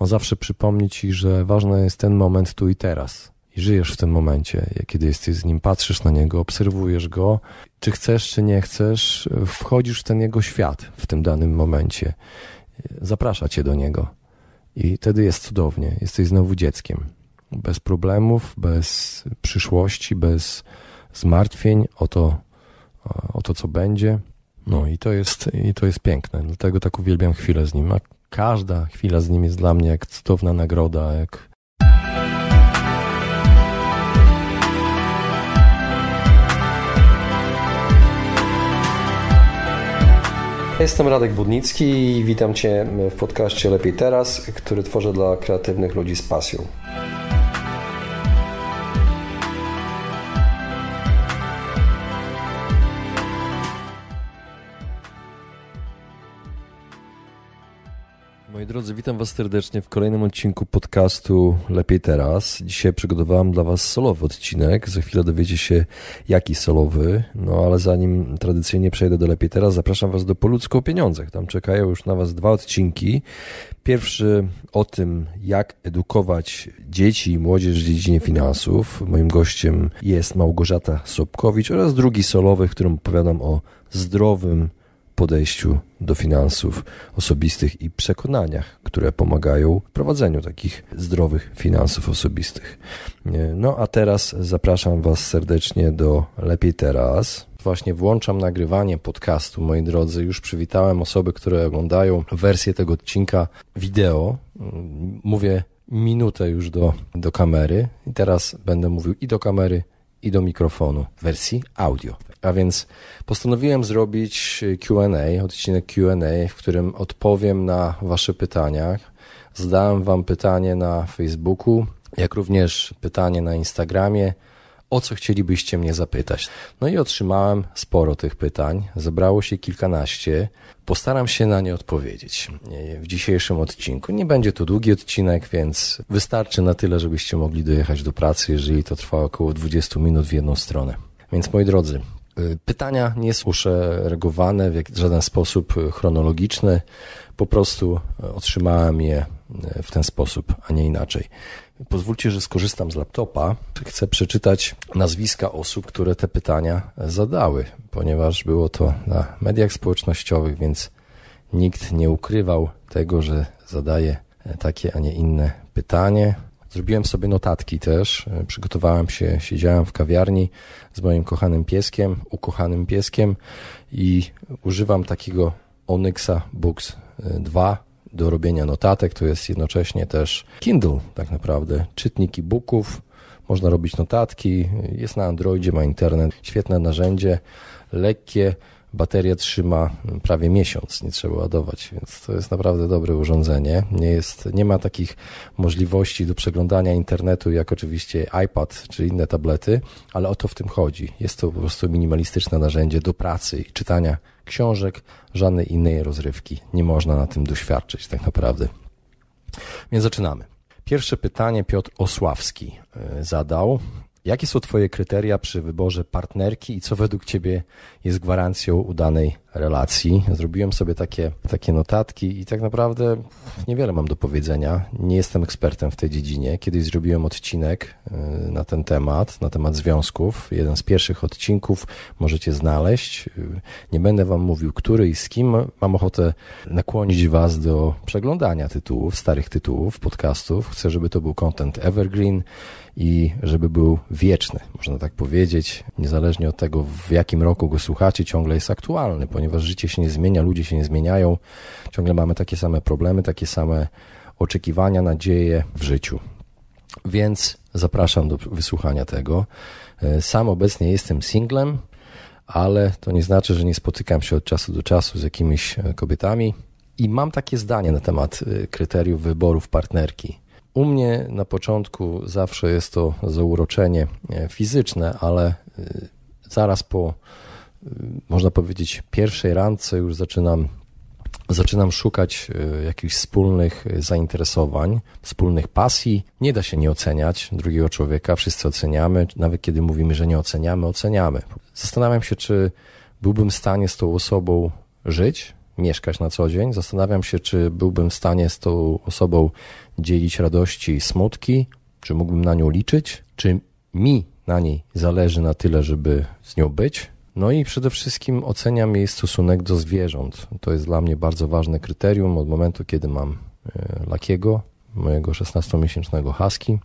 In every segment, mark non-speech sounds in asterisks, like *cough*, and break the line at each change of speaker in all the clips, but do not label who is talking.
on zawsze przypomni ci, że ważny jest ten moment tu i teraz. I żyjesz w tym momencie, kiedy jesteś z nim, patrzysz na niego, obserwujesz go, czy chcesz, czy nie chcesz, wchodzisz w ten jego świat w tym danym momencie. Zaprasza cię do niego. I wtedy jest cudownie. Jesteś znowu dzieckiem. Bez problemów, bez przyszłości, bez zmartwień o to, o to co będzie. No i to jest, i to jest piękne. Dlatego tak uwielbiam chwilę z nim. A każda chwila z nim jest dla mnie jak cudowna nagroda, jak Jestem Radek Budnicki i witam Cię w podcaście Lepiej Teraz, który tworzę dla kreatywnych ludzi z pasją. Moi drodzy, witam Was serdecznie w kolejnym odcinku podcastu Lepiej Teraz. Dzisiaj przygotowałem dla Was solowy odcinek. Za chwilę dowiecie się, jaki solowy. No ale zanim tradycyjnie przejdę do Lepiej Teraz, zapraszam Was do Poludzko o pieniądzach. Tam czekają już na Was dwa odcinki. Pierwszy o tym, jak edukować dzieci i młodzież w dziedzinie finansów. Moim gościem jest Małgorzata Sobkowicz oraz drugi solowy, w którym opowiadam o zdrowym podejściu do finansów osobistych i przekonaniach, które pomagają w prowadzeniu takich zdrowych finansów osobistych. No a teraz zapraszam Was serdecznie do Lepiej Teraz. Właśnie włączam nagrywanie podcastu, moi drodzy. Już przywitałem osoby, które oglądają wersję tego odcinka wideo. Mówię minutę już do, do kamery i teraz będę mówił i do kamery, i do mikrofonu w wersji audio. A więc postanowiłem zrobić QA, odcinek QA, w którym odpowiem na Wasze pytania. Zadałem Wam pytanie na Facebooku, jak również pytanie na Instagramie, o co chcielibyście mnie zapytać. No i otrzymałem sporo tych pytań, zebrało się kilkanaście. Postaram się na nie odpowiedzieć w dzisiejszym odcinku. Nie będzie to długi odcinek, więc wystarczy na tyle, żebyście mogli dojechać do pracy, jeżeli to trwa około 20 minut w jedną stronę. Więc moi drodzy, y, pytania nie są uszeregowane w żaden sposób chronologiczny. Po prostu otrzymałem je y, w ten sposób, a nie inaczej. Pozwólcie, że skorzystam z laptopa. Chcę przeczytać nazwiska osób, które te pytania zadały, ponieważ było to na mediach społecznościowych, więc nikt nie ukrywał tego, że zadaje takie, a nie inne pytanie. Zrobiłem sobie notatki też, przygotowałem się, siedziałem w kawiarni z moim kochanym pieskiem, ukochanym pieskiem i używam takiego Onyxa Books 2 do robienia notatek. To jest jednocześnie też Kindle, tak naprawdę, czytnik e-booków. Można robić notatki, jest na Androidzie, ma internet, świetne narzędzie, lekkie, bateria trzyma prawie miesiąc, nie trzeba ładować, więc to jest naprawdę dobre urządzenie. Nie, jest, nie ma takich możliwości do przeglądania internetu jak oczywiście iPad czy inne tablety, ale o to w tym chodzi. Jest to po prostu minimalistyczne narzędzie do pracy i czytania książek, żadnej innej rozrywki. Nie można na tym doświadczyć tak naprawdę. Więc zaczynamy. Pierwsze pytanie Piotr Osławski e, zadał. Jakie są Twoje kryteria przy wyborze partnerki i co według Ciebie jest gwarancją udanej relacji? Zrobiłem sobie takie, takie notatki i tak naprawdę niewiele mam do powiedzenia. Nie jestem ekspertem w tej dziedzinie. Kiedyś zrobiłem odcinek y, na ten temat, na temat związków. Jeden z pierwszych odcinków możecie znaleźć. Y, nie będę Wam mówił, który i z kim. Mam ochotę nakłonić Was do przeglądania tytułów, starych tytułów, podcastów. Chcę, żeby to był content evergreen i żeby był wieczny, można tak powiedzieć, niezależnie od tego, w jakim roku go słuchacie, ciągle jest aktualny, ponieważ życie się nie zmienia, ludzie się nie zmieniają, ciągle mamy takie same problemy, takie same oczekiwania, nadzieje w życiu. Więc zapraszam do wysłuchania tego. E, sam obecnie jestem singlem, ale to nie znaczy, że nie spotykam się od czasu do czasu z jakimiś e, kobietami. I mam takie zdanie na temat e, kryteriów wyborów partnerki. U mnie na początku zawsze jest to zauroczenie e, fizyczne, ale e, zaraz po, e, można powiedzieć, pierwszej randce już zaczynam, zaczynam szukać jakichś wspólnych zainteresowań, wspólnych pasji. Nie da się nie oceniać drugiego człowieka, wszyscy oceniamy, nawet kiedy mówimy, że nie oceniamy, oceniamy. Zastanawiam się, czy byłbym w stanie z tą osobą żyć, mieszkać na co dzień. Zastanawiam się, czy byłbym w stanie z tą osobą dzielić radości i smutki, czy mógłbym na nią liczyć, czy mi na niej zależy na tyle, żeby z nią być. No i przede wszystkim oceniam jej stosunek do zwierząt. To jest dla mnie bardzo ważne kryterium od momentu, kiedy mam e, Lakiego, mojego 16-miesięcznego husky.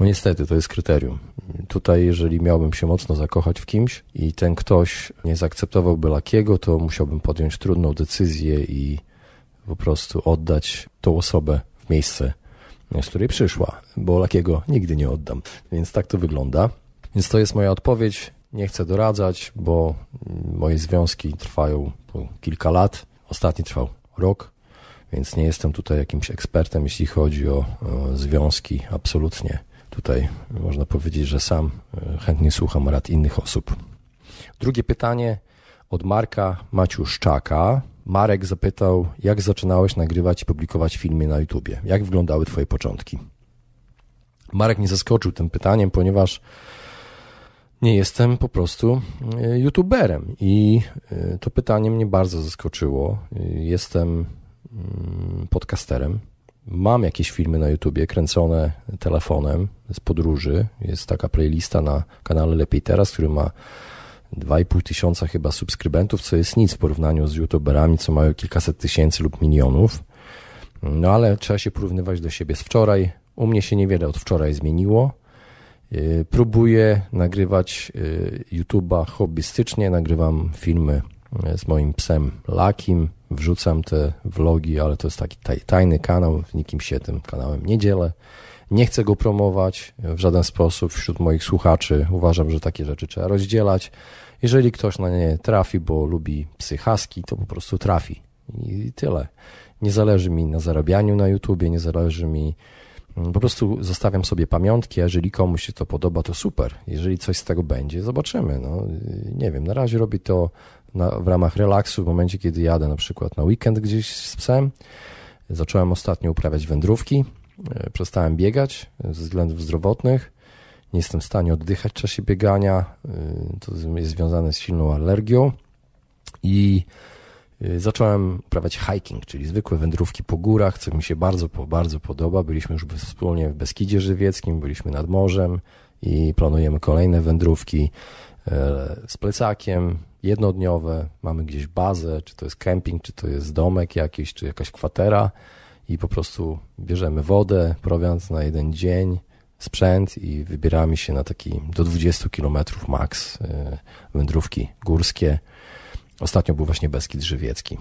No niestety, to jest kryterium. Tutaj, jeżeli miałbym się mocno zakochać w kimś i ten ktoś nie zaakceptowałby Lakiego, to musiałbym podjąć trudną decyzję i po prostu oddać tą osobę w miejsce, z której przyszła, bo Lakiego nigdy nie oddam. Więc tak to wygląda. Więc to jest moja odpowiedź. Nie chcę doradzać, bo moje związki trwają kilka lat. Ostatni trwał rok, więc nie jestem tutaj jakimś ekspertem, jeśli chodzi o, o związki. Absolutnie. Tutaj można powiedzieć, że sam e, chętnie słucham rad innych osób. Drugie pytanie od Marka Maciuszczaka. Marek zapytał, jak zaczynałeś nagrywać i publikować filmy na YouTubie? Jak wyglądały Twoje początki? Marek nie zaskoczył tym pytaniem, ponieważ nie jestem po prostu e, YouTuberem i e, to pytanie mnie bardzo zaskoczyło. Jestem mm, podcasterem, Mam jakieś filmy na YouTubie kręcone telefonem z podróży. Jest taka playlista na kanale Lepiej Teraz, który ma 2,5 tysiąca chyba subskrybentów, co jest nic w porównaniu z YouTuberami, co mają kilkaset tysięcy lub milionów. No ale trzeba się porównywać do siebie z wczoraj. U mnie się niewiele od wczoraj zmieniło. Y, próbuję nagrywać y, YouTube'a hobbystycznie, nagrywam filmy y, z moim psem Lakim, wrzucam te vlogi, ale to jest taki tajny kanał, nikim się tym kanałem nie dzielę. Nie chcę go promować w żaden sposób wśród moich słuchaczy. Uważam, że takie rzeczy trzeba rozdzielać. Jeżeli ktoś na nie trafi, bo lubi psychaski, to po prostu trafi. I tyle. Nie zależy mi na zarabianiu na YouTubie, nie zależy mi. Mm, po prostu zostawiam sobie pamiątki, jeżeli komuś się to podoba, to super. Jeżeli coś z tego będzie, zobaczymy. No, nie wiem, na razie robię to na, w ramach relaksu, w momencie, kiedy jadę na przykład na weekend gdzieś z psem. Zacząłem ostatnio uprawiać wędrówki, e, przestałem biegać ze względów zdrowotnych. Nie jestem w stanie oddychać w czasie biegania. E, to jest związane z silną alergią. I e, zacząłem uprawiać hiking, czyli zwykłe wędrówki po górach, co mi się bardzo, bardzo podoba. Byliśmy już wspólnie w Beskidzie Żywieckim, byliśmy nad morzem i planujemy kolejne wędrówki z plecakiem, jednodniowe, mamy gdzieś bazę, czy to jest kemping, czy to jest domek jakiś, czy jakaś kwatera i po prostu bierzemy wodę, prowiant na jeden dzień, sprzęt i wybieramy się na taki do 20 km max e, wędrówki górskie. Ostatnio był właśnie Beskid Żywiecki.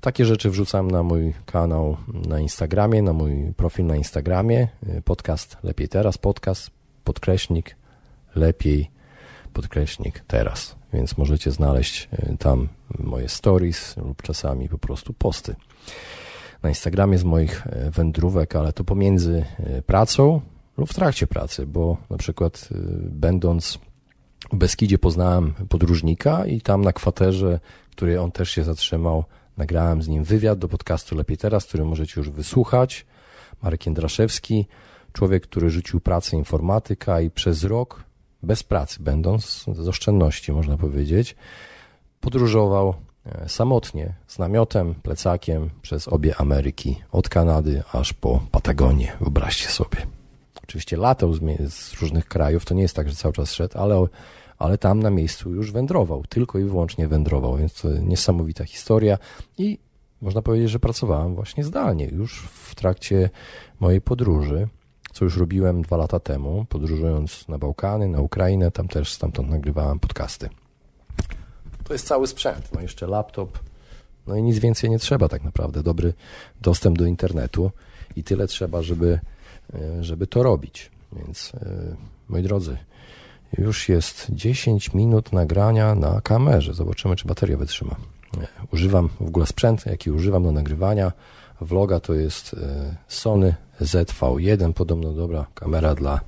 Takie rzeczy wrzucam na mój kanał na Instagramie, na mój profil na Instagramie. E, podcast Lepiej Teraz, podcast, podkreśnik, lepiej, podkreśnik teraz więc możecie znaleźć e, tam moje stories lub czasami po prostu posty na Instagramie z moich e, wędrówek, ale to pomiędzy e, pracą lub w trakcie pracy, bo na przykład będąc w Beskidzie poznałem podróżnika i tam na kwaterze, w której on też się zatrzymał, nagrałem z nim wywiad do podcastu Lepiej Teraz, który możecie już wysłuchać. Marek Jędraszewski, człowiek, który rzucił pracę informatyka i przez rok bez pracy będąc, z oszczędności można powiedzieć, podróżował e, samotnie z namiotem, plecakiem przez obie Ameryki, od Kanady aż po Patagonię, wyobraźcie sobie. Oczywiście latał z, z różnych krajów, to nie jest tak, że cały czas szedł, ale, ale tam na miejscu już wędrował, tylko i wyłącznie wędrował, więc to niesamowita historia i można powiedzieć, że pracowałem właśnie zdalnie już w trakcie mojej podróży co już robiłem dwa lata temu, podróżując na Bałkany, na Ukrainę, tam też stamtąd nagrywałem podcasty. To jest cały sprzęt, no jeszcze laptop, no i nic więcej nie trzeba tak naprawdę. Dobry dostęp do internetu i tyle trzeba, żeby, e, żeby to robić. Więc e, moi drodzy, już jest 10 minut nagrania na kamerze. Zobaczymy, czy bateria wytrzyma. E, używam w ogóle sprzęt, jaki używam do nagrywania vloga, to jest Sony ZV1, podobno dobra kamera dla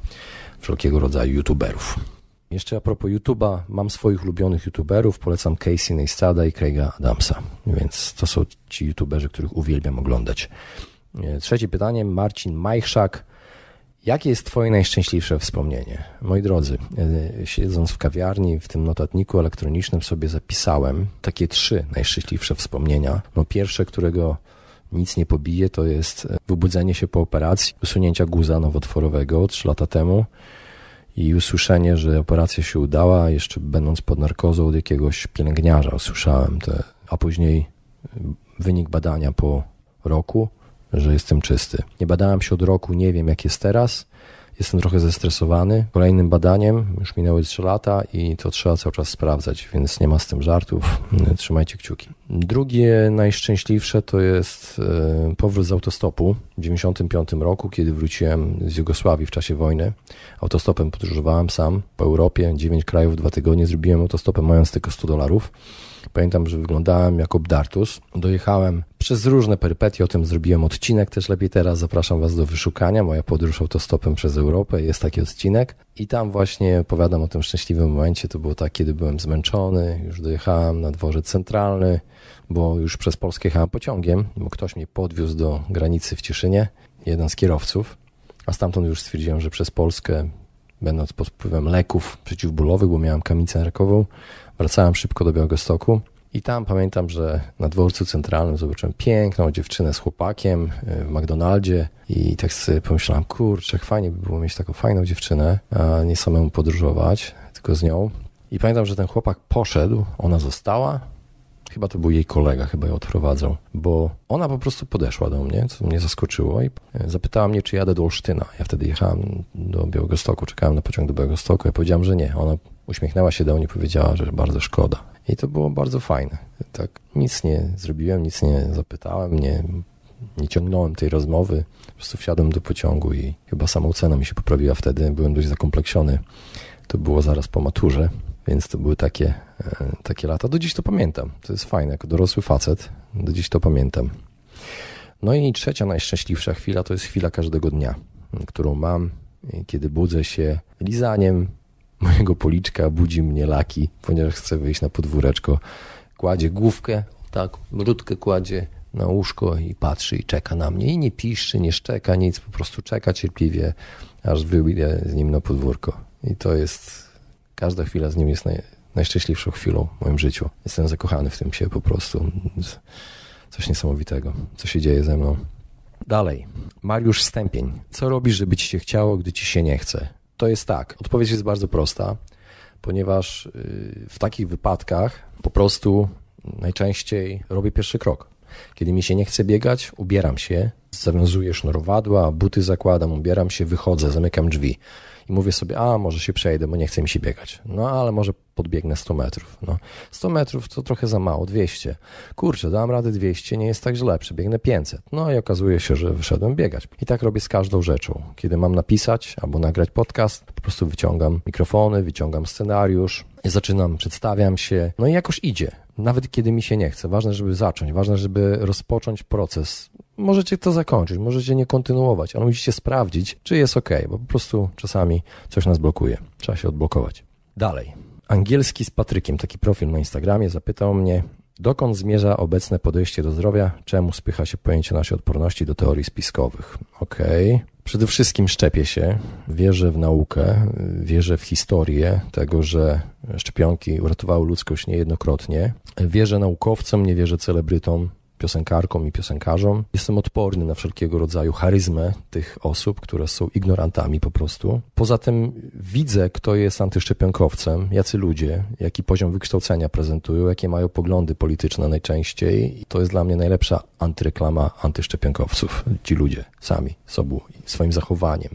wszelkiego rodzaju youtuberów. Jeszcze a propos YouTube'a, mam swoich ulubionych YouTuberów, polecam Casey Neistada i Craiga Adamsa, więc to są ci YouTuberzy, których uwielbiam oglądać. E, trzecie pytanie, Marcin Majchrzak.
Jakie jest Twoje najszczęśliwsze wspomnienie? Moi drodzy, e, siedząc w kawiarni, w tym notatniku elektronicznym sobie zapisałem takie trzy najszczęśliwsze wspomnienia. No pierwsze, którego nic nie pobije, to jest e, wybudzenie się po operacji, usunięcia guza nowotworowego trzy lata temu i usłyszenie, że operacja się udała, jeszcze będąc pod narkozą od jakiegoś pielęgniarza usłyszałem te, a później wynik badania po roku, że jestem czysty. Nie badałem się od roku, nie wiem jak jest teraz. Jestem trochę zestresowany. Kolejnym badaniem, już minęły 3 lata i to trzeba cały czas sprawdzać, więc nie ma z tym żartów. Trzymajcie kciuki. Drugie najszczęśliwsze to jest e, powrót z autostopu w 1995 roku, kiedy wróciłem z Jugosławii w czasie wojny. Autostopem podróżowałem sam po Europie, 9 krajów, dwa tygodnie. Zrobiłem autostopem mając tylko 100 dolarów. Pamiętam, że wyglądałem jak obdartus. Dojechałem przez różne perypetie, o tym zrobiłem odcinek, też lepiej teraz zapraszam Was do wyszukania. Moja podróż autostopem przez Europę, jest taki odcinek. I tam właśnie opowiadam o tym szczęśliwym momencie. To było tak, kiedy byłem zmęczony, już dojechałem na dworzec centralny, bo już przez Polskę jechałem pociągiem, bo ktoś mnie podwiózł do granicy w Cieszynie, jeden z kierowców. A stamtąd już stwierdziłem, że przez Polskę, będąc pod wpływem leków przeciwbólowych, bo miałem kamicę nerkową, Wracałem szybko do Białegostoku i tam pamiętam, że na dworcu centralnym zobaczyłem piękną dziewczynę z chłopakiem e, w McDonaldzie i tak sobie pomyślałem, kurczę, fajnie by było mieć taką fajną dziewczynę, a nie samemu podróżować, tylko z nią. I pamiętam, że ten chłopak poszedł, ona została, Chyba to był jej kolega, chyba ją odprowadzał, bo ona po prostu podeszła do mnie, co mnie zaskoczyło i e, zapytała mnie, czy jadę do Olsztyna. Ja wtedy jechałem do Białegostoku, czekałem na pociąg do Białegostoku. Ja powiedziałem, że nie. Ona uśmiechnęła się do mnie i powiedziała, że bardzo szkoda. I to było bardzo fajne. Tak, nic nie zrobiłem, nic nie zapytałem, nie, nie ciągnąłem tej rozmowy. Po prostu wsiadłem do pociągu i chyba cena mi się poprawiła wtedy. Byłem dość zakompleksiony. To było zaraz po maturze, więc to były takie, e, takie lata. Do dziś to pamiętam. To jest fajne, jako dorosły facet. Do dziś to pamiętam. No i trzecia najszczęśliwsza chwila to jest chwila każdego dnia, którą mam, kiedy budzę się lizaniem mojego policzka, budzi mnie laki, ponieważ chcę wyjść na podwóreczko. Kładzie główkę, tak, brudkę kładzie na łóżko i patrzy i czeka na mnie. I nie piszczy, nie szczeka, nic, po prostu czeka cierpliwie, aż wyjdę z nim na podwórko. I to jest Każda chwila z nim jest naj, najszczęśliwszą chwilą w moim życiu. Jestem zakochany w tym się po prostu. Coś niesamowitego, co się dzieje ze mną. Dalej. Mariusz Stępień. Co robisz, żeby ci się chciało, gdy ci się nie chce? To jest tak. Odpowiedź jest bardzo prosta, ponieważ y, w takich wypadkach po prostu najczęściej robię pierwszy krok. Kiedy mi się nie chce biegać, ubieram się, zawiązuję sznurowadła, buty zakładam, ubieram się, wychodzę, zamykam drzwi i mówię sobie, a może się przejdę, bo nie chce mi się biegać. No ale może podbiegnę 100 metrów. No, 100 metrów to trochę za mało, 200. Kurczę, dam radę 200, nie jest tak źle, przebiegnę 500. No i okazuje się, że wyszedłem biegać. I tak robię z każdą rzeczą. Kiedy mam napisać albo nagrać podcast, po prostu wyciągam mikrofony, wyciągam scenariusz, zaczynam, przedstawiam się, no i jakoś idzie. Nawet kiedy mi się nie chce. Ważne, żeby zacząć, ważne, żeby rozpocząć proces możecie to zakończyć, możecie nie kontynuować, ale musicie sprawdzić, czy jest ok, bo po prostu czasami coś nas blokuje. Trzeba się odblokować. Dalej. Angielski z Patrykiem, taki profil na Instagramie, zapytał mnie, dokąd zmierza obecne podejście do zdrowia, czemu spycha się pojęcie naszej odporności do teorii spiskowych. Okej. Przede wszystkim szczepię się, wierzę w naukę, wierzę w historię tego, że szczepionki uratowały ludzkość niejednokrotnie. Wierzę naukowcom, nie wierzę celebrytom, piosenkarkom i piosenkarzom. Jestem odporny na wszelkiego rodzaju charyzmę tych osób, które są ignorantami po prostu. Poza tym widzę, kto jest antyszczepionkowcem, jacy ludzie, jaki poziom wykształcenia prezentują, jakie mają poglądy polityczne najczęściej. I to jest dla mnie najlepsza antyreklama antyszczepionkowców. Ci ludzie sami sobą, swoim zachowaniem.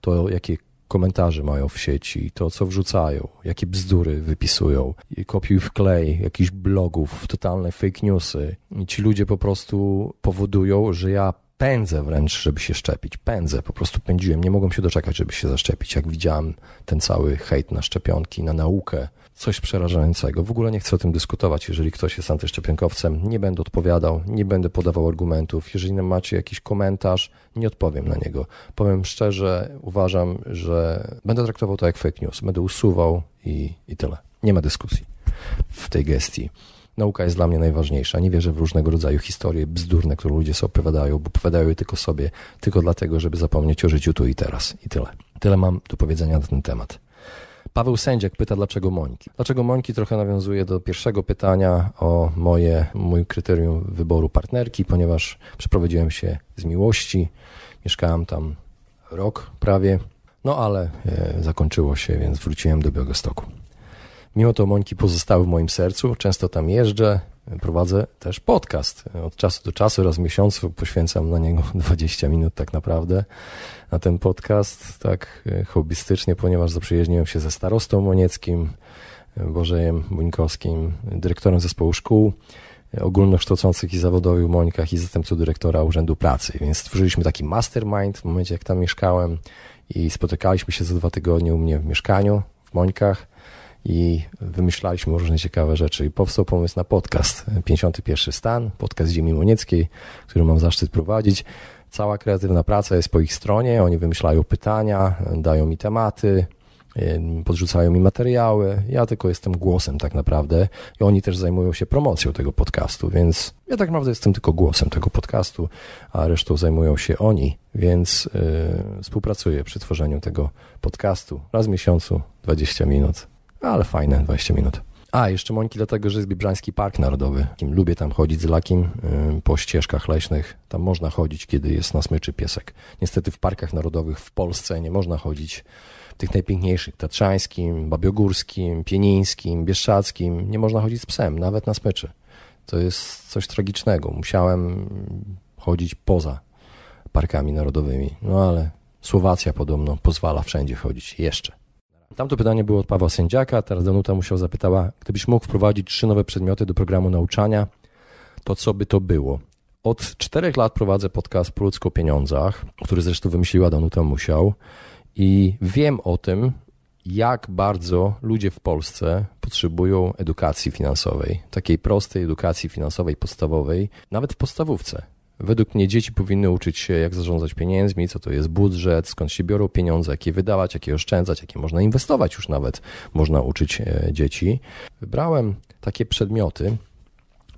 To, jakie komentarze mają w sieci, to co wrzucają, jakie bzdury wypisują, kopiuj w klej jakichś blogów, totalne fake newsy. I ci ludzie po prostu powodują, że ja pędzę wręcz, żeby się szczepić. Pędzę, po prostu pędziłem. Nie mogłem się doczekać, żeby się zaszczepić. Jak widziałem ten cały hejt na szczepionki, na naukę, coś przerażającego. W ogóle nie chcę o tym dyskutować. Jeżeli ktoś jest antyszczepionkowcem, nie będę odpowiadał, nie będę podawał argumentów. Jeżeli macie jakiś komentarz, nie odpowiem na niego. Powiem szczerze, uważam, że będę traktował to jak fake news. Będę usuwał i, i tyle. Nie ma dyskusji w tej gestii. Nauka jest dla mnie najważniejsza. Nie wierzę w różnego rodzaju historie bzdurne, które ludzie sobie opowiadają, bo opowiadają je tylko sobie, tylko dlatego, żeby zapomnieć o życiu tu i teraz. I tyle. Tyle mam do powiedzenia na ten temat. Paweł Sędziak pyta, dlaczego Mońki. Dlaczego Mońki trochę nawiązuje do pierwszego pytania o moje, mój kryterium wyboru partnerki, ponieważ przeprowadziłem się z miłości. Mieszkałem tam rok prawie, no ale e, zakończyło się, więc wróciłem do Białegostoku. Mimo to Mońki pozostały w moim sercu, często tam jeżdżę, prowadzę też podcast. Od czasu do czasu, raz w miesiącu poświęcam na niego *laughs* 20 minut tak naprawdę, na ten podcast, tak e, hobbystycznie, ponieważ zaprzyjaźniłem się ze starostą monieckim, e, Bożejem Buńkowskim, dyrektorem zespołu szkół e, ogólnokształcących i zawodowych w Mońkach i zastępcą dyrektora Urzędu Pracy. Więc stworzyliśmy taki mastermind w momencie, jak tam mieszkałem i spotykaliśmy się za dwa tygodnie u mnie w mieszkaniu w Mońkach i wymyślaliśmy różne ciekawe rzeczy i powstał pomysł na podcast 51 Stan, podcast Ziemi Monieckiej, który mam zaszczyt prowadzić. Cała kreatywna praca jest po ich stronie, oni wymyślają pytania, dają mi tematy, podrzucają mi materiały. Ja tylko jestem głosem tak naprawdę i oni też zajmują się promocją tego podcastu, więc ja tak naprawdę jestem tylko głosem tego podcastu, a resztą zajmują się oni, więc yy, współpracuję przy tworzeniu tego podcastu raz w miesiącu, 20 minut ale fajne 20 minut. A, jeszcze Mońki dlatego, że jest Bibrzański Park Narodowy. Lubię tam chodzić z Lakim y, po ścieżkach leśnych. Tam można chodzić, kiedy jest na smyczy piesek. Niestety w parkach narodowych w Polsce nie można chodzić tych najpiękniejszych, Tatrzańskim, Babiogórskim, Pienińskim, Bieszczackim. Nie można chodzić z psem, nawet na smyczy. To jest coś tragicznego. Musiałem chodzić poza parkami narodowymi. No ale Słowacja podobno pozwala wszędzie chodzić. Jeszcze. Tamto pytanie było od Pawła Sędziaka, teraz Danuta musiał zapytała, gdybyś mógł wprowadzić trzy nowe przedmioty do programu nauczania, to co by to było? Od czterech lat prowadzę podcast po ludzko pieniądzach, który zresztą wymyśliła Danuta Musiał i wiem o tym, jak bardzo ludzie w Polsce potrzebują edukacji finansowej, takiej prostej edukacji finansowej podstawowej, nawet w podstawówce. Według mnie dzieci powinny uczyć się, jak zarządzać pieniędzmi, co to jest budżet, skąd się biorą pieniądze, jakie wydawać, jakie oszczędzać, jakie można inwestować już nawet można uczyć e, dzieci. Wybrałem takie przedmioty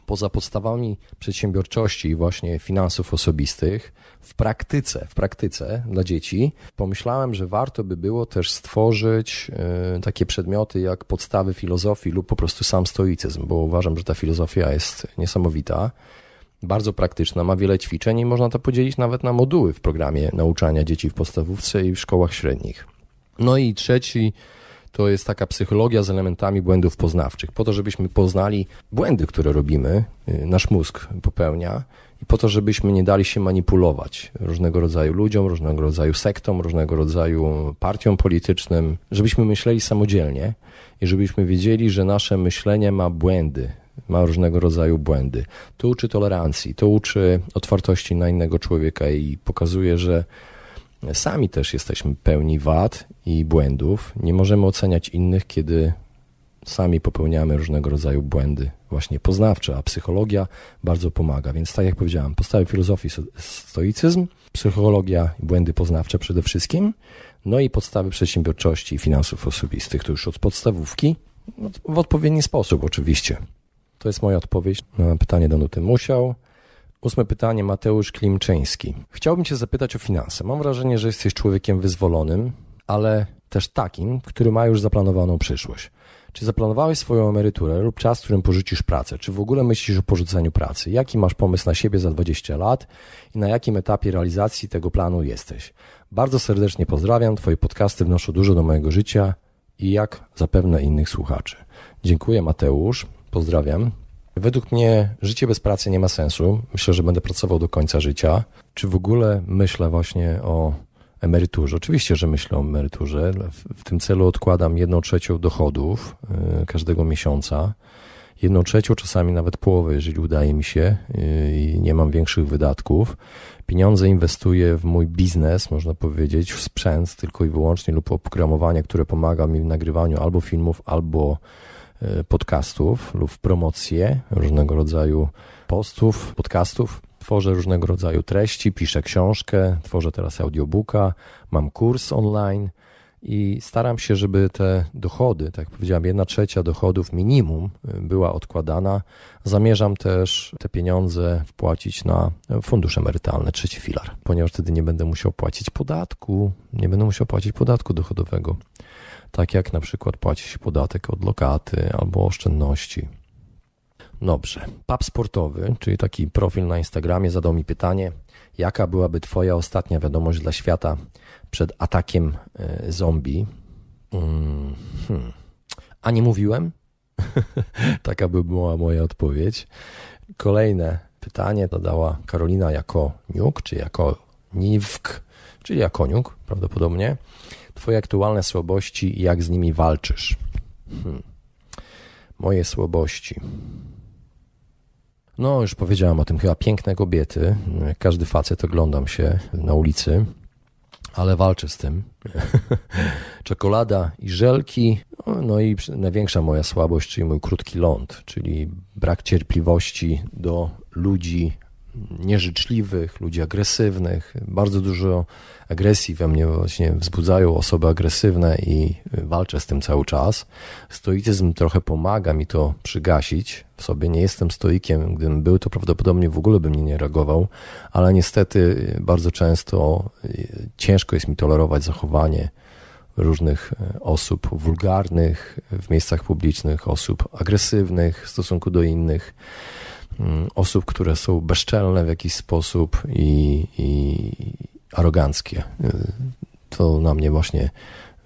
poza podstawami przedsiębiorczości i właśnie finansów osobistych w praktyce, w praktyce dla dzieci. Pomyślałem, że warto by było też stworzyć e, takie przedmioty jak podstawy filozofii lub po prostu sam stoicyzm, bo uważam, że ta filozofia jest niesamowita bardzo praktyczna, ma wiele ćwiczeń i można to podzielić nawet na moduły w programie nauczania dzieci w podstawówce i w szkołach średnich. No i trzeci to jest taka psychologia z elementami błędów poznawczych, po to, żebyśmy poznali błędy, które robimy, y, nasz mózg popełnia i po to, żebyśmy nie dali się manipulować różnego rodzaju ludziom, różnego rodzaju sektom, różnego rodzaju partiom politycznym, żebyśmy myśleli samodzielnie i żebyśmy wiedzieli, że nasze myślenie ma błędy, ma różnego rodzaju błędy. To uczy tolerancji, to uczy otwartości na innego człowieka i pokazuje, że sami też jesteśmy pełni wad i błędów. Nie możemy oceniać innych, kiedy sami popełniamy różnego rodzaju błędy, właśnie poznawcze, a psychologia bardzo pomaga. Więc, tak jak powiedziałem, podstawy filozofii stoicyzm, psychologia i błędy poznawcze przede wszystkim, no i podstawy przedsiębiorczości i finansów osobistych, to już od podstawówki, w odpowiedni sposób oczywiście. To jest moja odpowiedź na pytanie Danuty Musiał. Ósme pytanie, Mateusz Klimczyński. Chciałbym Cię zapytać o finanse. Mam wrażenie, że jesteś człowiekiem wyzwolonym, ale też takim, który ma już zaplanowaną przyszłość. Czy zaplanowałeś swoją emeryturę lub czas, w którym porzucisz pracę? Czy w ogóle myślisz o porzuceniu pracy? Jaki masz pomysł na siebie za 20 lat i na jakim etapie realizacji tego planu jesteś? Bardzo serdecznie pozdrawiam. Twoje podcasty wnoszą dużo do mojego życia i jak zapewne innych słuchaczy. Dziękuję Mateusz. Pozdrawiam. Według mnie życie bez pracy nie ma sensu. Myślę, że będę pracował do końca życia. Czy w ogóle myślę właśnie o emeryturze? Oczywiście, że myślę o emeryturze. W tym celu odkładam jedną trzecią dochodów y, każdego miesiąca. Jedną trzecią, czasami nawet połowę, jeżeli udaje mi się y, i nie mam większych wydatków. Pieniądze inwestuję w mój biznes, można powiedzieć, w sprzęt tylko i wyłącznie lub oprogramowanie, które pomaga mi w nagrywaniu albo filmów, albo podcastów lub promocję różnego rodzaju postów, podcastów. Tworzę różnego rodzaju treści, piszę książkę, tworzę teraz audiobooka, mam kurs online i staram się, żeby te dochody, tak jak powiedziałem, jedna trzecia dochodów minimum y, była odkładana. Zamierzam też te pieniądze wpłacić na fundusz emerytalny, trzeci filar, ponieważ wtedy nie będę musiał płacić podatku, nie będę musiał płacić podatku dochodowego, tak jak na przykład płaci się podatek od lokaty albo oszczędności. Dobrze. Pub sportowy, czyli taki profil na Instagramie, zadał mi pytanie, jaka byłaby Twoja ostatnia wiadomość dla świata przed atakiem e, zombie? Mm, hmm. A nie mówiłem? *laughs* Taka by była moja odpowiedź. Kolejne pytanie dodała Karolina jako niuk, czy jako niwk, czyli jako niuk prawdopodobnie. Twoje aktualne słabości i jak z nimi walczysz? Hmm. Moje słabości. No, już powiedziałam o tym, chyba piękne kobiety. Każdy facet oglądam się na ulicy, ale walczę z tym. *laughs* Czekolada i żelki, no, no i największa moja słabość, czyli mój krótki ląd, czyli brak cierpliwości do ludzi nieżyczliwych, ludzi agresywnych. Bardzo dużo agresji we mnie właśnie wzbudzają osoby agresywne i walczę z tym cały czas. Stoicyzm trochę pomaga mi to przygasić w sobie. Nie jestem stoikiem. Gdybym był, to prawdopodobnie w ogóle bym nie reagował, ale niestety bardzo często ciężko jest mi tolerować zachowanie różnych osób wulgarnych w miejscach publicznych, osób agresywnych w stosunku do innych. Mm, osób, które są bezczelne w jakiś sposób i, i aroganckie. Y, to na mnie właśnie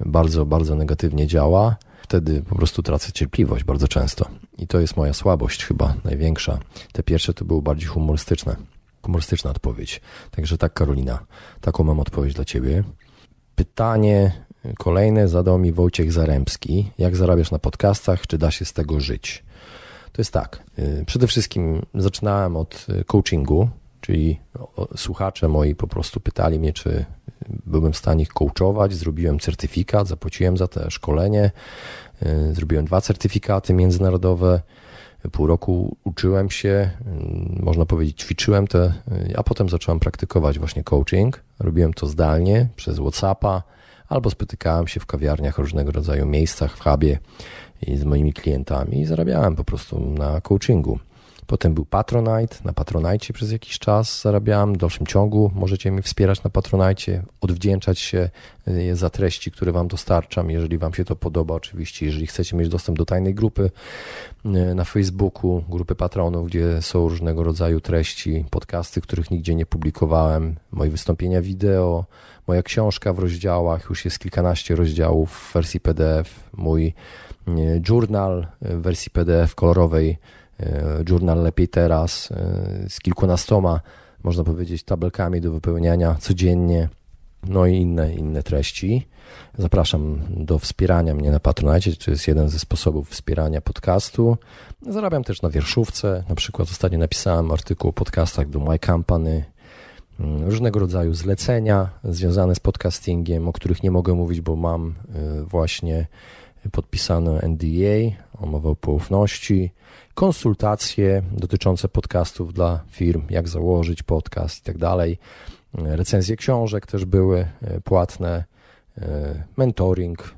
bardzo, bardzo negatywnie działa. Wtedy po prostu tracę cierpliwość bardzo często. I to jest moja słabość chyba największa. Te pierwsze to były bardziej humorystyczne. Humorystyczna odpowiedź. Także tak, Karolina, taką mam odpowiedź dla ciebie. Pytanie kolejne zadał mi Wojciech Zaremski. Jak zarabiasz na podcastach? Czy da się z tego żyć? To jest tak. Y, przede wszystkim zaczynałem od y, coachingu, czyli słuchacze moi po prostu pytali mnie, czy byłem w stanie ich coachować. Zrobiłem certyfikat, zapłaciłem za to szkolenie. Y, zrobiłem dwa certyfikaty międzynarodowe. Pół roku uczyłem się, można powiedzieć, ćwiczyłem te, a potem zacząłem praktykować właśnie coaching. Robiłem to zdalnie przez WhatsAppa albo spotykałem się w kawiarniach, różnego rodzaju miejscach, w hubie i z moimi klientami i zarabiałem po prostu na coachingu. Potem był Patronite. Na Patronite przez jakiś czas zarabiałem. W dalszym ciągu możecie mi wspierać na Patronite, odwdzięczać się y, za treści, które Wam dostarczam, jeżeli Wam się to podoba, oczywiście. Jeżeli chcecie mieć dostęp do tajnej grupy y, na Facebooku, grupy patronów, gdzie są różnego rodzaju treści, podcasty, których nigdzie nie publikowałem, moje wystąpienia wideo, moja książka w rozdziałach, już jest kilkanaście rozdziałów w wersji PDF, mój journal w wersji PDF kolorowej, journal lepiej teraz, z kilkunastoma, można powiedzieć, tabelkami do wypełniania codziennie, no i inne, inne treści. Zapraszam do wspierania mnie na Patronite, to jest jeden ze sposobów wspierania podcastu. Zarabiam też na wierszówce, na przykład ostatnio napisałem artykuł o podcastach do My Company, różnego rodzaju zlecenia związane z podcastingiem, o których nie mogę mówić, bo mam właśnie podpisano NDA, umowę o poufności, konsultacje dotyczące podcastów dla firm, jak założyć podcast i tak dalej. Recenzje książek też były e, płatne, e, mentoring,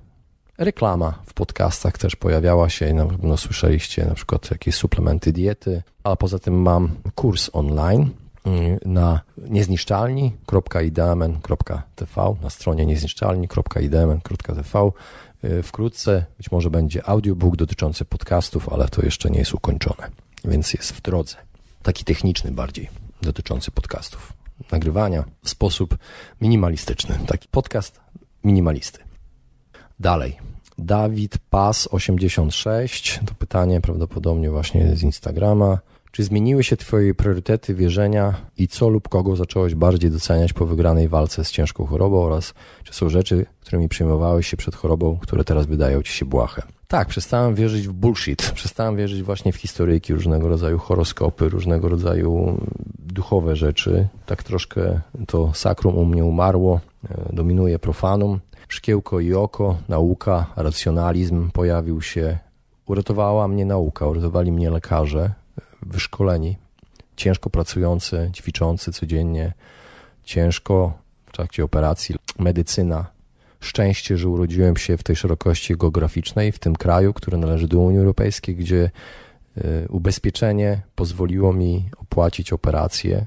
reklama w podcastach też pojawiała się. Na pewno słyszeliście na przykład jakieś suplementy diety, a poza tym mam kurs online mm, na niezniszczalni.ideamen.tv na stronie niezniszczalni.ideamen.tv Y, wkrótce być może będzie audiobook dotyczący podcastów, ale to jeszcze nie jest ukończone, więc jest w drodze. Taki techniczny bardziej dotyczący podcastów. Nagrywania w sposób minimalistyczny. Taki podcast minimalisty. Dalej. Dawid Pas 86. To pytanie prawdopodobnie właśnie z Instagrama. Czy zmieniły się Twoje priorytety wierzenia i co lub kogo zacząłeś bardziej doceniać po wygranej walce z ciężką chorobą oraz czy są rzeczy, którymi przejmowałeś się przed chorobą, które teraz wydają Ci się błahe? Tak, przestałem wierzyć w bullshit. *laughs* Przestałem wierzyć właśnie w historyjki, różnego rodzaju horoskopy, różnego rodzaju duchowe rzeczy. Tak troszkę to sakrum u mnie umarło, e, dominuje profanum. Szkiełko i oko, nauka, racjonalizm pojawił się. Uratowała mnie nauka, uratowali mnie lekarze, wyszkoleni, ciężko pracujący, ćwiczący codziennie, ciężko w trakcie operacji, medycyna szczęście, że urodziłem się w tej szerokości geograficznej, w tym kraju, który należy do Unii Europejskiej, gdzie y, ubezpieczenie pozwoliło mi opłacić operacje.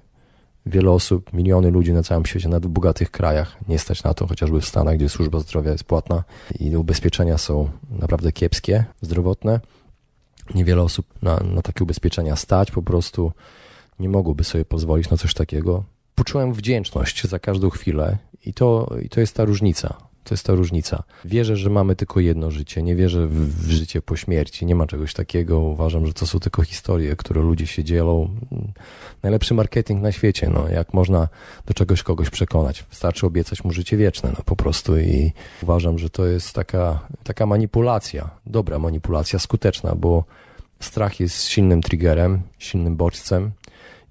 Wiele osób, miliony ludzi na całym świecie, nawet w bogatych krajach, nie stać na to, chociażby w Stanach, gdzie służba zdrowia jest płatna i ubezpieczenia są naprawdę kiepskie, zdrowotne. Niewiele osób na, na takie ubezpieczenia stać, po prostu nie mogłoby sobie pozwolić na coś takiego. Poczułem wdzięczność za każdą chwilę i to, i to jest ta różnica. To jest ta różnica. Wierzę, że mamy tylko jedno życie. Nie wierzę w, w, życie po śmierci. Nie ma czegoś takiego. Uważam, że to są tylko historie, które ludzie się dzielą. Najlepszy marketing na świecie. No, jak można do czegoś kogoś przekonać? Wystarczy obiecać mu życie wieczne. No, po prostu i uważam, że to jest taka, taka manipulacja. Dobra manipulacja, skuteczna, bo strach jest silnym triggerem, silnym bodźcem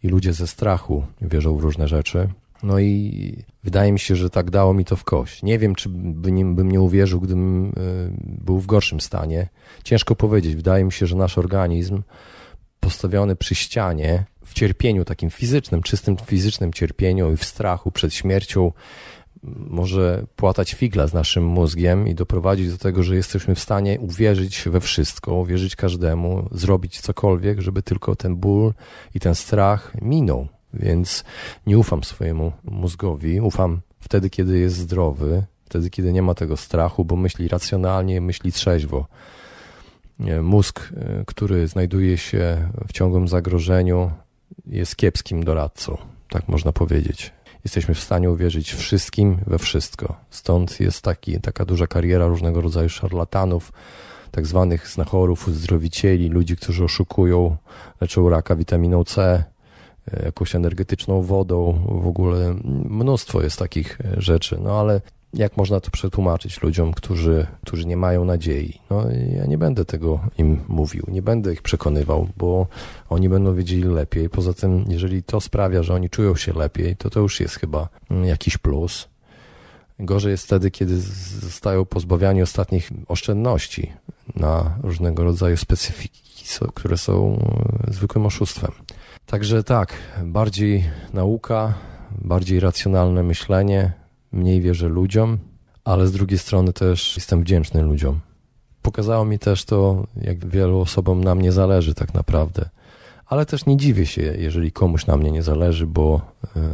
i ludzie ze strachu wierzą w różne rzeczy. No i wydaje mi się, że tak dało mi to w kość. Nie wiem, czy by nie, bym nie uwierzył, gdybym e, był w gorszym stanie. Ciężko powiedzieć. Wydaje mi się, że nasz organizm postawiony przy ścianie, w cierpieniu takim fizycznym, czystym fizycznym cierpieniu i w strachu przed śmiercią, może płatać figla z naszym mózgiem i doprowadzić do tego, że jesteśmy w stanie uwierzyć we wszystko, uwierzyć każdemu, zrobić cokolwiek, żeby tylko ten ból i ten strach minął. Więc nie ufam swojemu mózgowi, ufam wtedy, kiedy jest zdrowy, wtedy, kiedy nie ma tego strachu, bo myśli racjonalnie, myśli trzeźwo. Mózg, e, który znajduje się w ciągłym zagrożeniu, jest kiepskim doradcą, tak można powiedzieć. Jesteśmy w stanie uwierzyć wszystkim we wszystko. Stąd jest taki, taka duża kariera różnego rodzaju szarlatanów, tak zwanych znachorów, uzdrowicieli, ludzi, którzy oszukują, leczą raka witaminą C, jakąś energetyczną wodą, w ogóle mnóstwo jest takich e, rzeczy, no ale jak można to przetłumaczyć ludziom, którzy, którzy nie mają nadziei? No, ja nie będę tego im mówił, nie będę ich przekonywał, bo oni będą wiedzieli lepiej. Poza tym, jeżeli to sprawia, że oni czują się lepiej, to to już jest chyba mm, jakiś plus. Gorzej jest wtedy, kiedy zostają pozbawiani ostatnich oszczędności na różnego rodzaju specyfiki, które są e, zwykłym oszustwem. Także tak, bardziej nauka, bardziej racjonalne myślenie, mniej wierzę ludziom, ale z drugiej strony też jestem wdzięczny ludziom. Pokazało mi też to, jak wielu osobom na mnie zależy tak naprawdę. Ale też nie dziwię się, jeżeli komuś na mnie nie zależy, bo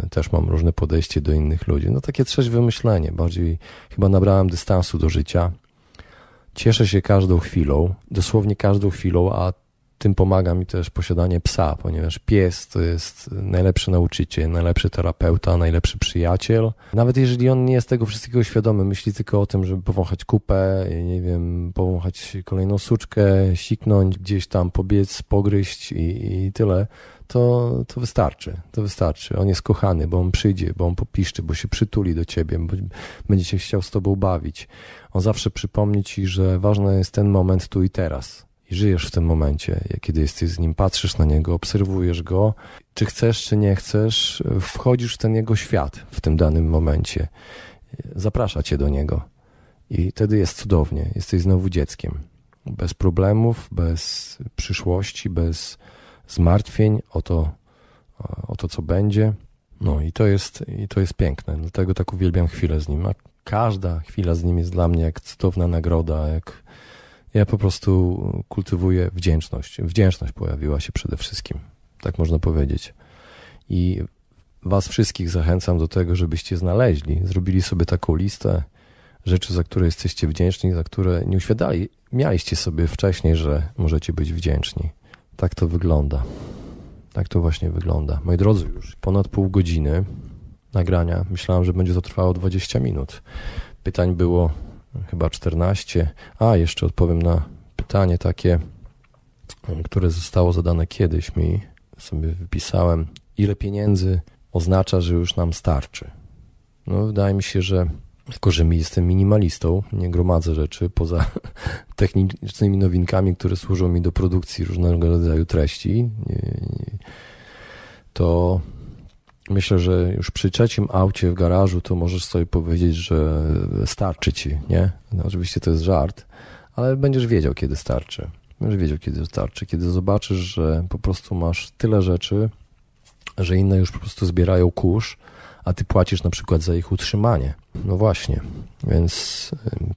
y, też mam różne podejście do innych ludzi. No takie trzeźwe myślenie, bardziej chyba nabrałem dystansu do życia. Cieszę się każdą chwilą, dosłownie każdą chwilą, a tym pomaga mi też posiadanie psa, ponieważ pies to jest najlepszy nauczyciel, najlepszy terapeuta, najlepszy przyjaciel. Nawet jeżeli on nie jest tego wszystkiego świadomy, myśli tylko o tym, żeby powąchać kupę, nie wiem, powąchać kolejną suczkę, siknąć, gdzieś tam pobiec, pogryźć i, i tyle, to, to wystarczy. To wystarczy. On jest kochany, bo on przyjdzie, bo on popiszczy, bo się przytuli do ciebie, bo będzie się chciał z tobą bawić. On zawsze przypomni ci, że ważny jest ten moment tu i teraz żyjesz w tym momencie, kiedy jesteś z nim, patrzysz na niego, obserwujesz go, czy chcesz, czy nie chcesz, wchodzisz w ten jego świat w tym danym momencie. Zaprasza cię do niego i wtedy jest cudownie, jesteś znowu dzieckiem. Bez problemów, bez przyszłości, bez zmartwień o to, o to co będzie. No i to jest, i to jest piękne, dlatego tak uwielbiam chwilę z nim. A każda chwila z nim jest dla mnie jak cudowna nagroda, jak ja po prostu kultywuję wdzięczność. Wdzięczność pojawiła się przede wszystkim, tak można powiedzieć. I Was wszystkich zachęcam do tego, żebyście znaleźli, zrobili sobie taką listę rzeczy, za które jesteście wdzięczni, za które nie uświadali, mieliście sobie wcześniej, że możecie być wdzięczni. Tak to wygląda. Tak to właśnie wygląda. Moi drodzy, już ponad pół godziny nagrania. Myślałem, że będzie to trwało 20 minut. Pytań było chyba 14. A, jeszcze odpowiem na pytanie takie, które zostało zadane kiedyś mi. Sobie wypisałem, ile pieniędzy oznacza, że już nam starczy. No, wydaje mi się, że jako, że mi jestem minimalistą, nie gromadzę rzeczy poza *laughs* technicznymi nowinkami, które służą mi do produkcji różnego rodzaju treści, to Myślę, że już przy trzecim aucie w garażu to możesz sobie powiedzieć, że starczy ci, nie? No, oczywiście to jest żart, ale będziesz wiedział, kiedy starczy. Będziesz wiedział, kiedy starczy. Kiedy zobaczysz, że po prostu masz tyle rzeczy, że inne już po prostu zbierają kurz, a ty płacisz na przykład za ich utrzymanie. No właśnie, więc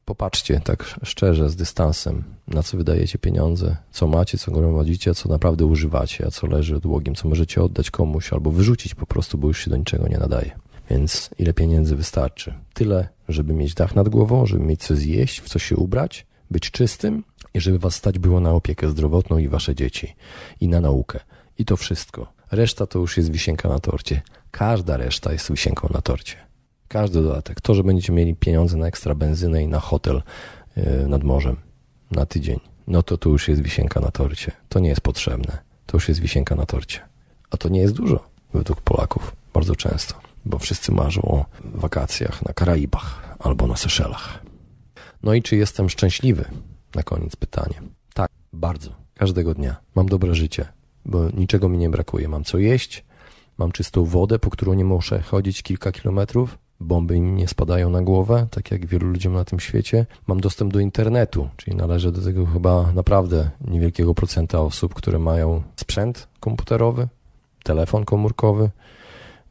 popatrzcie tak szczerze, z dystansem, na co wydajecie pieniądze, co macie, co gromadzicie, co naprawdę używacie, a co leży odłogiem, co możecie oddać komuś albo wyrzucić po prostu, bo już się do niczego nie nadaje. Więc ile pieniędzy wystarczy? Tyle, żeby mieć dach nad głową, żeby mieć co zjeść, w co się ubrać, być czystym i żeby was stać było na opiekę zdrowotną i wasze dzieci i na naukę. I to wszystko. Reszta to już jest wisienka na torcie. Każda reszta jest wisienką na torcie. Każdy dodatek. To, że będziecie mieli pieniądze na ekstra benzynę i na hotel yy, nad morzem na tydzień, no to to już jest wisienka na torcie. To nie jest potrzebne. To już jest wisienka na torcie. A to nie jest dużo według Polaków. Bardzo często. Bo wszyscy marzą o wakacjach na Karaibach albo na Seszelach. No i czy jestem szczęśliwy? Na koniec pytanie. Tak, bardzo. Każdego dnia. Mam dobre życie, bo niczego mi nie brakuje. Mam co jeść, mam czystą wodę, po którą nie muszę chodzić kilka kilometrów, bomby mi nie spadają na głowę, tak jak wielu ludziom na tym świecie. Mam dostęp do internetu, czyli należę do tego chyba naprawdę niewielkiego procenta osób, które mają sprzęt komputerowy, telefon komórkowy.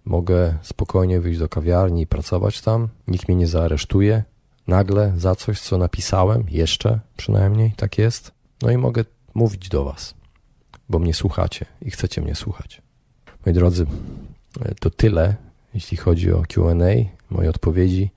Mogę spokojnie wyjść do kawiarni i pracować tam. Nikt mnie nie zaaresztuje. Nagle za coś, co napisałem, jeszcze przynajmniej tak jest. No i mogę mówić do Was, bo mnie słuchacie i chcecie mnie słuchać. Moi drodzy, to tyle, jeśli chodzi o QA, moje odpowiedzi.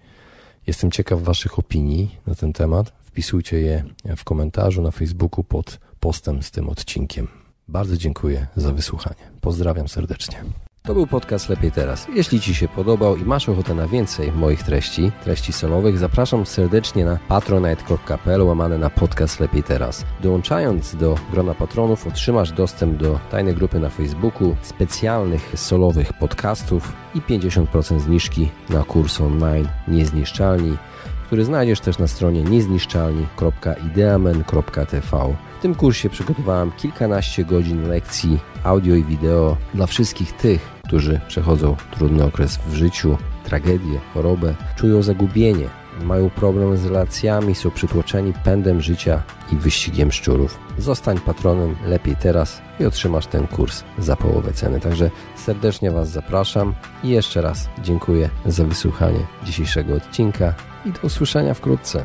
Jestem ciekaw Waszych opinii na ten temat. Wpisujcie je w komentarzu na Facebooku pod postem z tym odcinkiem. Bardzo dziękuję za wysłuchanie. Pozdrawiam serdecznie.
To był podcast Lepiej Teraz. Jeśli Ci się podobał i masz ochotę na więcej moich treści, treści solowych, zapraszam serdecznie na patronite.pl łamane na podcast Lepiej Teraz. Dołączając do grona patronów otrzymasz dostęp do tajnej grupy na Facebooku, specjalnych solowych podcastów i 50% zniżki na kurs online Niezniszczalni, który znajdziesz też na stronie niezniszczalni.ideamen.tv. W tym kursie przygotowałem kilkanaście godzin lekcji audio i wideo dla wszystkich tych, którzy przechodzą trudny okres w życiu, tragedię, chorobę, czują zagubienie, mają problem z relacjami, są przytłoczeni pędem życia i wyścigiem szczurów. Zostań patronem lepiej teraz i otrzymasz ten kurs za połowę ceny. Także serdecznie Was zapraszam i jeszcze raz dziękuję za wysłuchanie dzisiejszego odcinka i do usłyszenia wkrótce.